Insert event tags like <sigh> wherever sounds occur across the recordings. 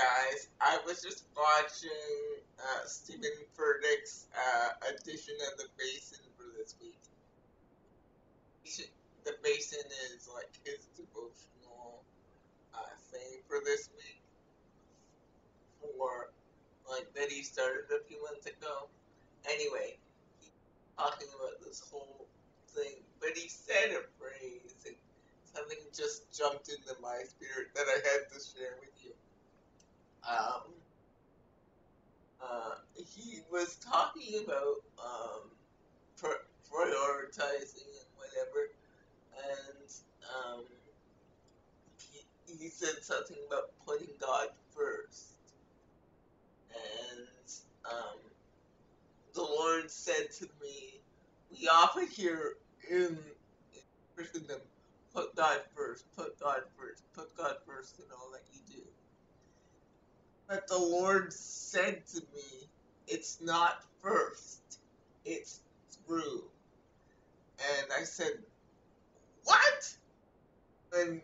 guys. I was just watching uh, Steven Furtick's uh, edition of The Basin for this week. The Basin is like his devotional uh, thing for this week. For like that he started a few months ago. Anyway, he's talking about this whole thing, but he said a phrase and something just jumped into my spirit that I had to share with you. Um, uh, he was talking about um, prioritizing and whatever, and um, he, he said something about putting God first. And um, the Lord said to me, we often hear in, in Christendom, put God first, put God first, put God first in all that you do. But the Lord said to me, it's not first, it's through. And I said, what? When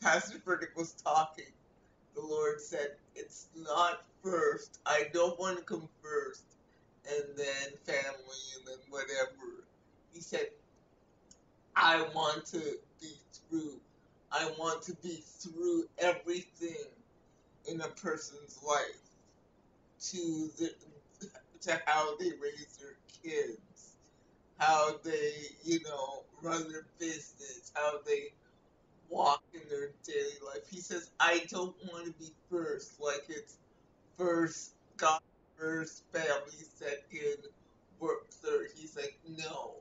Pastor Furtick was talking, the Lord said, it's not first. I don't want to come first and then family and then whatever. He said, I want to be through. I want to be through everything in a person's life to the <laughs> to how they raise their kids, how they, you know, run their business, how they walk in their daily life. He says, I don't want to be first, like it's first God first, family second, work third. He's like, no,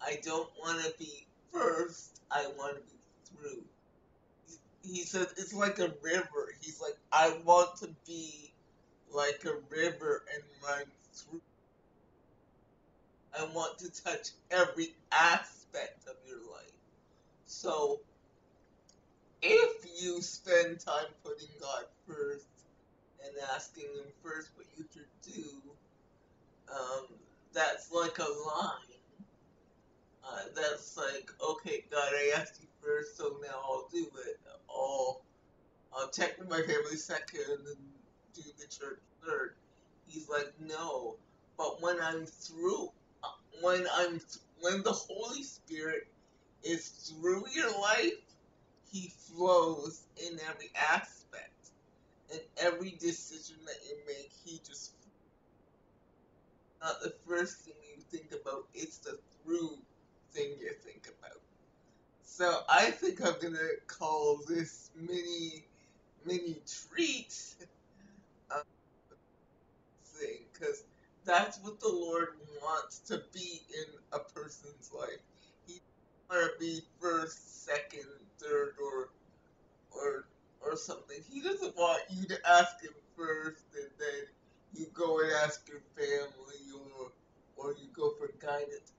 I don't want to be first. I want to be through. He said it's like a river. He's like, I want to be like a river and run through. I want to touch every aspect of your life. So, if you spend time putting God first and asking Him first what you should do, um, that's like a line. Uh, that's like, okay, God, I asked you first, so now I'll do it. I'll, I'll check with my family second and do the church third. He's like, no, but when I'm through, when I'm, when the Holy Spirit is through your life, He flows in every aspect. And every decision that you make, He just, not the first thing you think about, it's the through thing you think about. So I think I'm gonna call this mini mini treat uh, thing because that's what the Lord wants to be in a person's life. He want to be first, second, third, or or or something. He doesn't want you to ask him first and then you go and ask your family or or you go for guidance.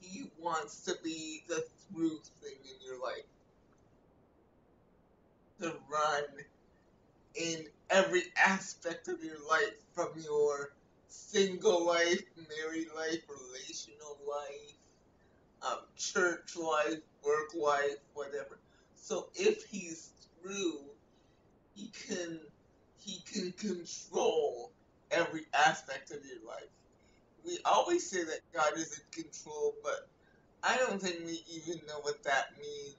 He wants to be the through thing in your life. To run in every aspect of your life, from your single life, married life, relational life, um, church life, work life, whatever. So if he's through, he can he can control every aspect of your life we always say that God is in control, but I don't think we even know what that means.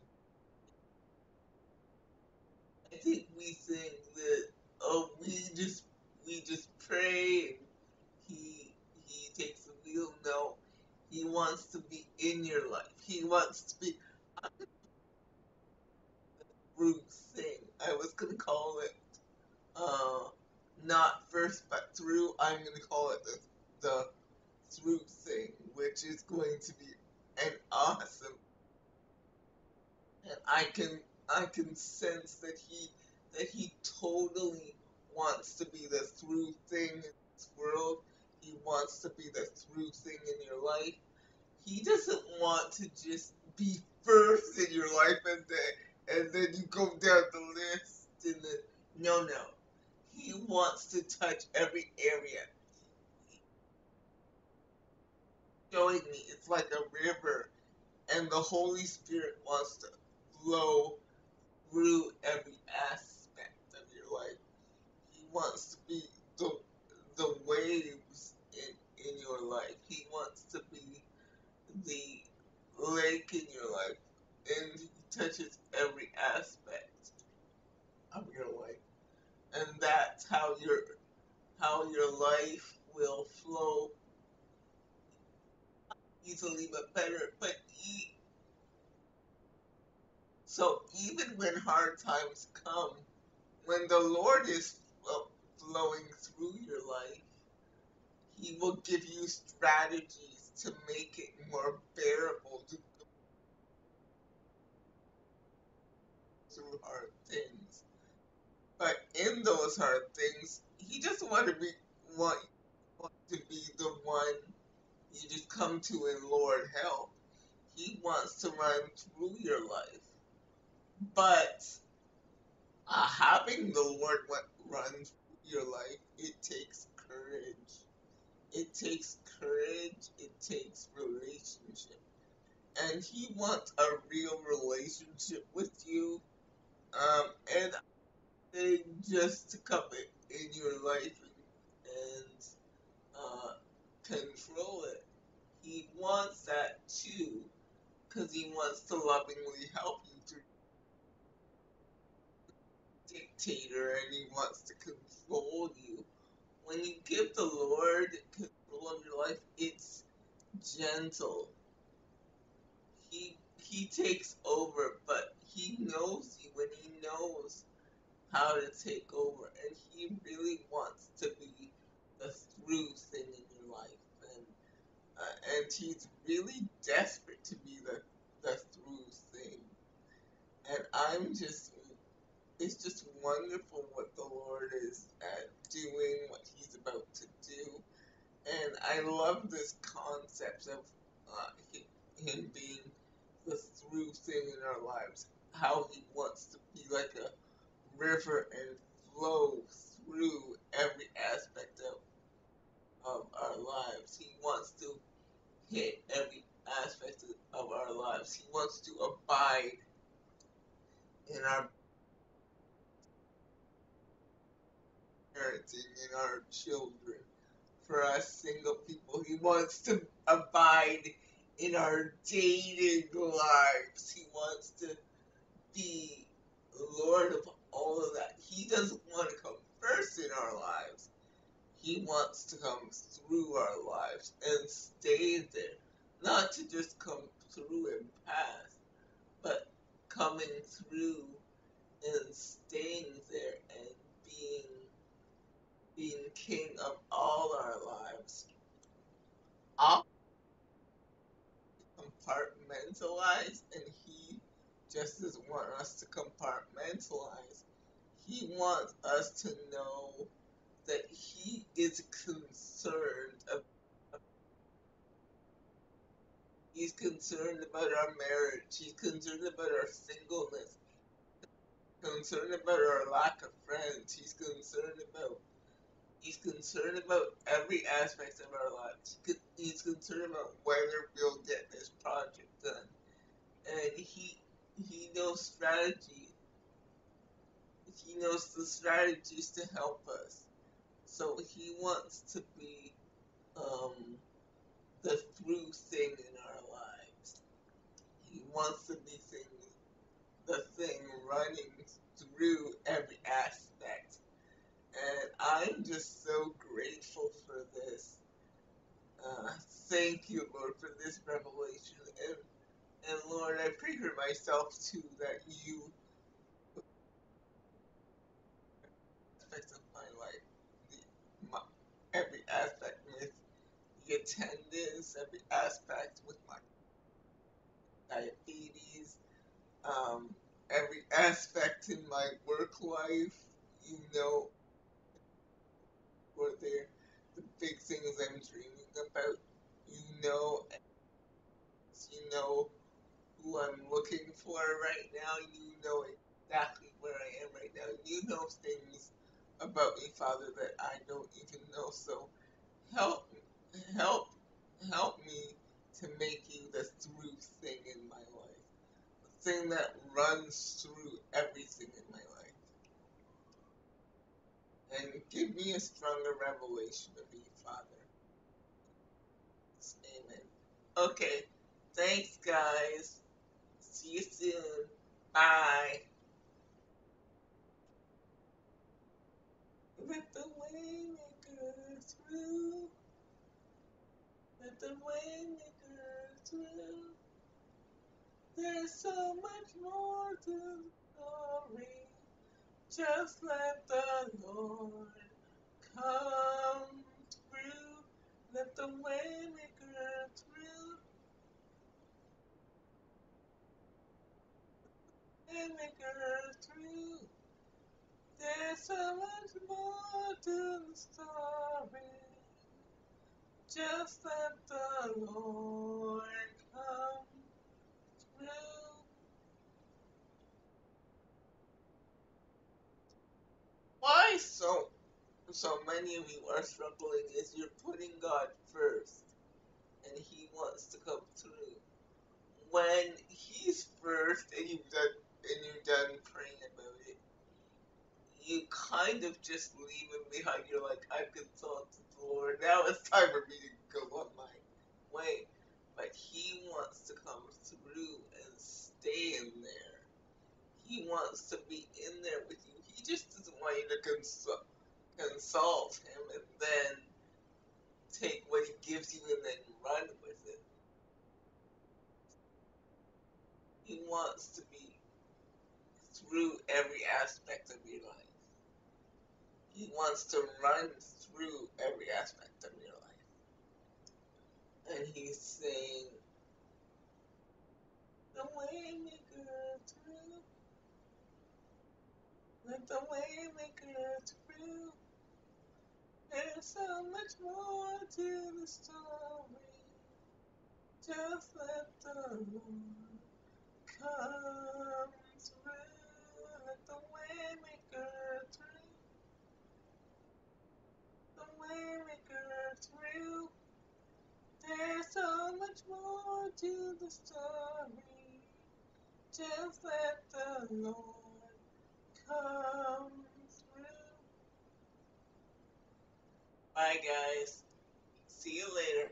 I think we think that oh we just we just pray and he he takes the wheel. No, he wants to be in your life. He wants to be root thing. I was gonna call it uh not first but through. I'm gonna call it the the through thing, which is going to be an awesome. And I can I can sense that he that he totally wants to be the through thing in this world. He wants to be the through thing in your life. He doesn't want to just be first in your life and then and then you go down the list and then no no. He wants to touch every area showing me it's like a river, and the Holy Spirit wants to flow through every aspect of your life. He wants to be the the waves in in your life. He wants to be the lake in your life, and he touches every aspect of your life, and that's how your how your life will flow easily but better. But e- so even when hard times come, when the Lord is uh, flowing through your life, He will give you strategies to make it more bearable to go through hard things. But in those hard things, He just want to be want, want to be the one you just come to in Lord help. He wants to run through your life. But uh, having the Lord run through your life, it takes courage. It takes courage. It takes relationship. And He wants a real relationship with you. Um, and I just to come in, in your life and, and uh, control it. He wants that too, because he wants to lovingly help you dictator and he wants to control you. When you give the Lord control of your life, it's gentle. He he takes over, but he knows you and he knows how to take over and he really wants to be the through thing in your life uh, and he's really desperate to be the the through thing. And i'm just it's just wonderful what the lord is uh, doing what he's about to do. And i love this concept of uh, hi- him being the through thing in our lives. How he wants to be like a river and flow through every aspect of of our lives. He wants to hit every aspect of our lives. He wants to abide in our parenting, in our children. For us single people, He wants to abide in our dating lives. He wants to be Lord of all of that. He doesn't want to come first in our lives. He wants to come through our lives and stay there. Not to just come through and pass, but coming through and staying there and being being king of all our lives. All compartmentalize and he just doesn't want us to compartmentalize. He wants us to know that he is concerned of he's concerned about our marriage, he's concerned about our singleness, concerned about our lack of friends, he's concerned about He's concerned about every aspect of our lives. He's concerned about whether we'll get this project done, and he he knows strategy. He knows the strategies to help us. So he wants to be um, the through thing in our lives. He wants to be thing, the thing running through every aspect. And I'm just so grateful for this. Uh, thank you, Lord, for this revelation. And, and Lord, I pray for myself too that you, aspects of my life, the, my, every aspect with the attendance, every aspect with my diabetes, um, every aspect in my work life, you know, what they're the big things I'm dreaming about. You know, you know who I'm looking for right now. You know exactly where I am right now. You know things about me, Father, that I don't even know. So help, help, help me to make you the through thing in my life, the thing that runs through everything in my life, and give me a stronger revelation of you, Father. Amen. Okay, thanks, guys. See you soon. Bye. Let the waymaker through. Let the waymaker through. There's so much more to glory. Just let the Lord come through. Let the waymaker so much more to the story. Just let the Lord come through. Why so so many of you are struggling is you're putting God first and He wants to come through. When He's first and you've done and you're done praying about it, you kind of just leave Him behind. You're like, I've consulted the Lord. Now it's time for me to go on my way. But He wants to come through and stay in there. He wants to be in there with you. He just doesn't want you to consult consult him and then take what he gives you and then run with it. He wants to be through every aspect. He wants to run through every aspect of your life. And he's saying, the waymaker through. Let the waymaker through. There's so much more to the story. Just let the Lord much more to the story. Just let the Lord come through. Bye, guys. See you later.